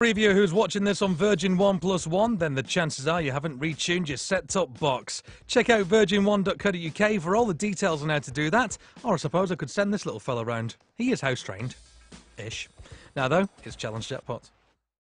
Preview who's watching this on Virgin One Plus One, then the chances are you haven't retuned your set top box. Check out virgin1.co.uk for all the details on how to do that, or I suppose I could send this little fella round. He is house trained. Ish. Now, though, it's Challenge Jackpot.